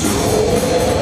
Just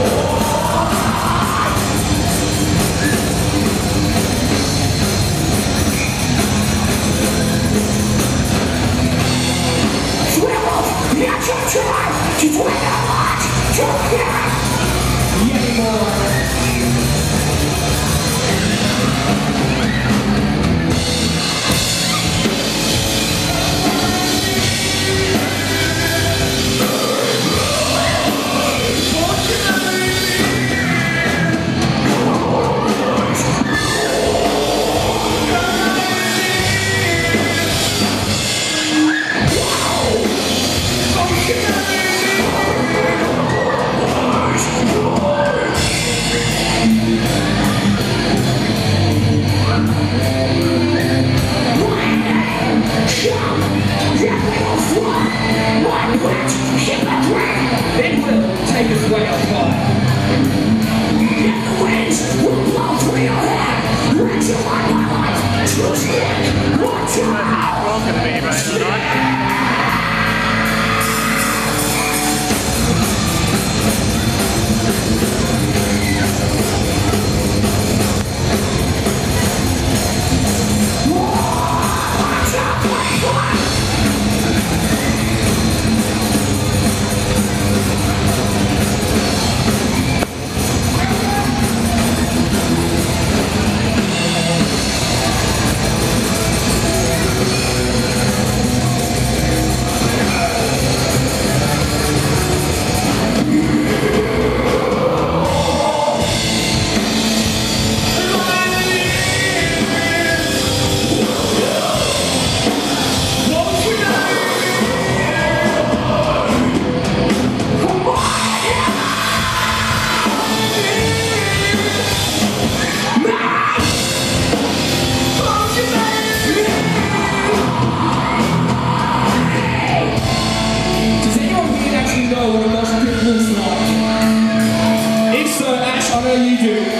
you.